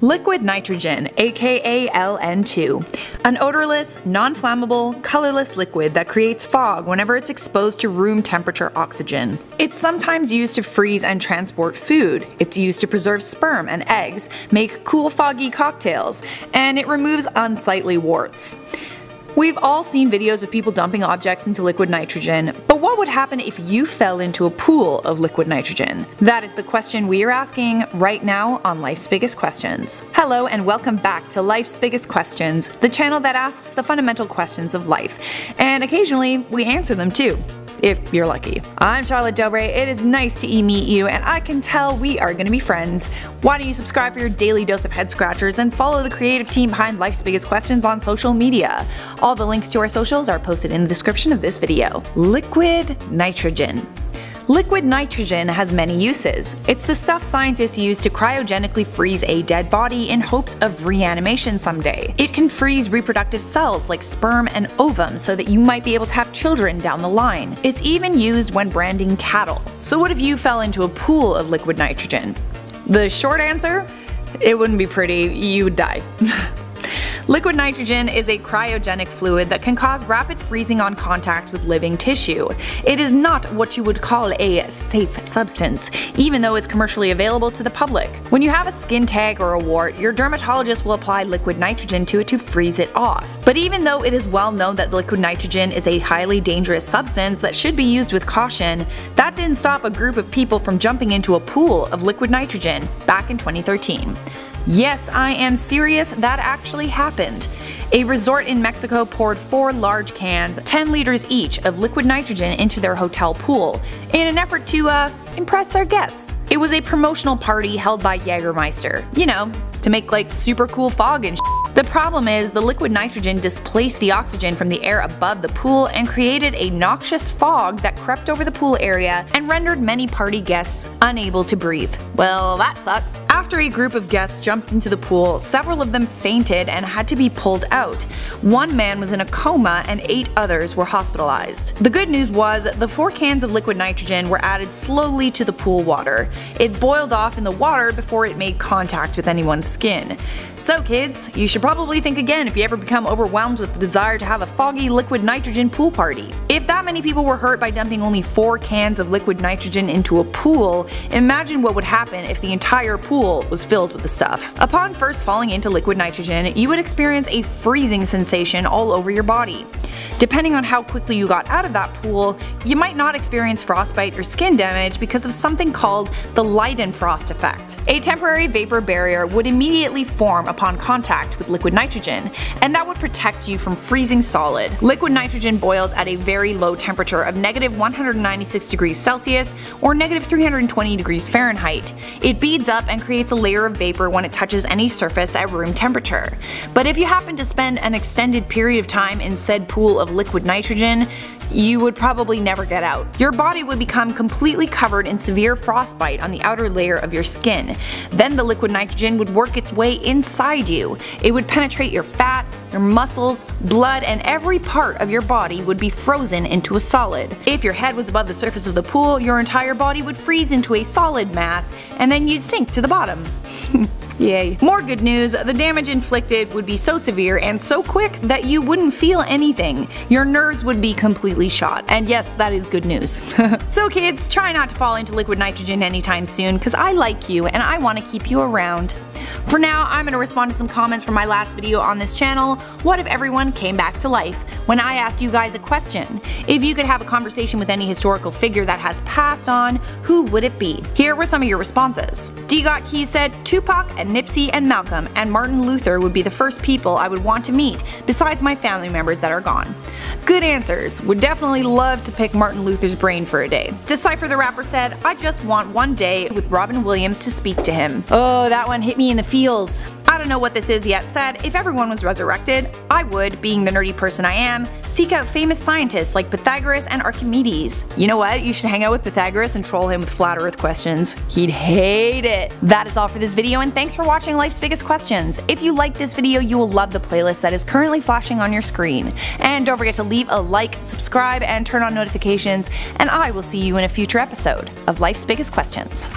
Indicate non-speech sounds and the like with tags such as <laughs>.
Liquid nitrogen, aka LN2, an odorless, non-flammable, colorless liquid that creates fog whenever it's exposed to room temperature oxygen. It's sometimes used to freeze and transport food, it's used to preserve sperm and eggs, make cool foggy cocktails, and it removes unsightly warts. We've all seen videos of people dumping objects into liquid nitrogen, but what would happen if you fell into a pool of liquid nitrogen? That is the question we are asking right now on Life's Biggest Questions. Hello and welcome back to Life's Biggest Questions, the channel that asks the fundamental questions of life, and occasionally we answer them too if you're lucky. I'm Charlotte Dobre, it is nice to meet you, and I can tell we are gonna be friends. Why don't you subscribe for your daily dose of head scratchers and follow the creative team behind Life's Biggest Questions on social media. All the links to our socials are posted in the description of this video. Liquid nitrogen. Liquid nitrogen has many uses. It's the stuff scientists use to cryogenically freeze a dead body in hopes of reanimation someday. It can freeze reproductive cells like sperm and ovum so that you might be able to have children down the line. It's even used when branding cattle. So what if you fell into a pool of liquid nitrogen? The short answer? It wouldn't be pretty, you would die. <laughs> Liquid nitrogen is a cryogenic fluid that can cause rapid freezing on contact with living tissue. It is not what you would call a safe substance, even though it's commercially available to the public. When you have a skin tag or a wart, your dermatologist will apply liquid nitrogen to it to freeze it off. But even though it is well known that liquid nitrogen is a highly dangerous substance that should be used with caution, that didn't stop a group of people from jumping into a pool of liquid nitrogen back in 2013. Yes, I am serious, that actually happened. A resort in Mexico poured four large cans, 10 liters each, of liquid nitrogen into their hotel pool in an effort to, uh, impress their guests. It was a promotional party held by Jagermeister, you know, to make like super cool fog and the problem is the liquid nitrogen displaced the oxygen from the air above the pool and created a noxious fog that crept over the pool area and rendered many party guests unable to breathe. Well, that sucks. After a group of guests jumped into the pool, several of them fainted and had to be pulled out. One man was in a coma and eight others were hospitalized. The good news was the four cans of liquid nitrogen were added slowly to the pool water. It boiled off in the water before it made contact with anyone's skin. So kids, you should probably think again if you ever become overwhelmed with the desire to have a foggy liquid nitrogen pool party. If that many people were hurt by dumping only 4 cans of liquid nitrogen into a pool, imagine what would happen if the entire pool was filled with the stuff. Upon first falling into liquid nitrogen, you would experience a freezing sensation all over your body. Depending on how quickly you got out of that pool, you might not experience frostbite or skin damage because of something called the Leidenfrost effect. A temporary vapor barrier would immediately form upon contact with liquid nitrogen, and that would protect you from freezing solid. Liquid nitrogen boils at a very low temperature of negative 196 degrees Celsius or negative 320 degrees Fahrenheit. It beads up and creates a layer of vapor when it touches any surface at room temperature. But if you happen to spend an extended period of time in said pool of liquid nitrogen, you would probably never get out. Your body would become completely covered in severe frostbite on the outer layer of your skin. Then the liquid nitrogen would work its way inside you. It would penetrate your fat, your muscles, blood, and every part of your body would be frozen into a solid. If your head was above the surface of the pool, your entire body would freeze into a solid mass, and then you'd sink to the bottom. <laughs> Yay. More good news, the damage inflicted would be so severe and so quick that you wouldn't feel anything. Your nerves would be completely shot. And yes, that is good news. <laughs> so kids, try not to fall into liquid nitrogen anytime soon because I like you and I want to keep you around. For now, I'm going to respond to some comments from my last video on this channel, what if everyone came back to life, when I asked you guys a question. If you could have a conversation with any historical figure that has passed on, who would it be? Here were some of your responses. D. Got Key said Tupac and Nipsey and Malcolm and Martin Luther would be the first people I would want to meet, besides my family members that are gone. Good answers. Would definitely love to pick Martin Luther's brain for a day. To decipher the rapper said, I just want one day with Robin Williams to speak to him. Oh, that one hit me in the feels. I don't know what this is yet said, if everyone was resurrected, I would, being the nerdy person I am, seek out famous scientists like Pythagoras and Archimedes. You know what, you should hang out with Pythagoras and troll him with flat earth questions. He'd hate it. That is all for this video and thanks for watching Life's Biggest Questions. If you like this video you will love the playlist that is currently flashing on your screen. And don't forget to leave a like, subscribe, and turn on notifications, and I will see you in a future episode of Life's Biggest Questions.